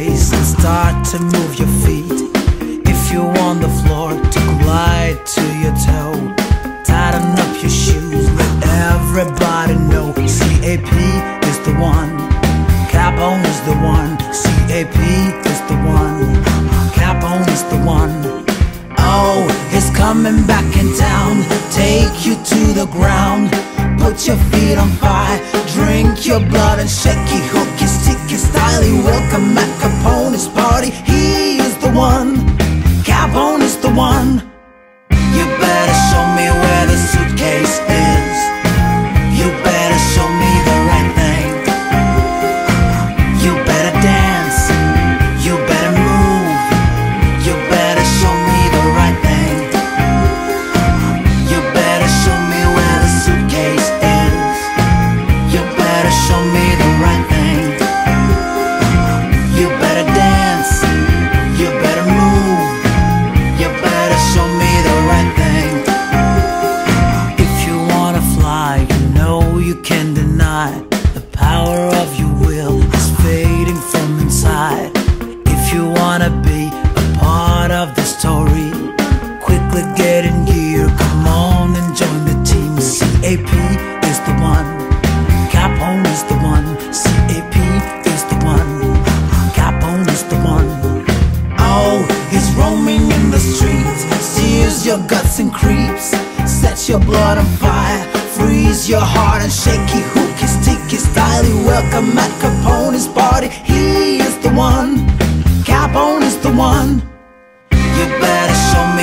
space and start to move your feet. If you want the floor to glide to your toe, tighten up your shoes, let everybody know. CAP is the one, Capone is the one, CAP is the one, Capone is the one. Oh, he's coming back in town, take you to the ground, put your feet on fire, drink your blood and shake it styly. Welcome at Capone's party, he is the one. Capone is the one. Roaming in the streets, steals your guts and creeps, sets your blood on fire, freeze your heart and shaky hooky sticky styly. Welcome at Capone's party, he is the one. Capone is the one. You better show me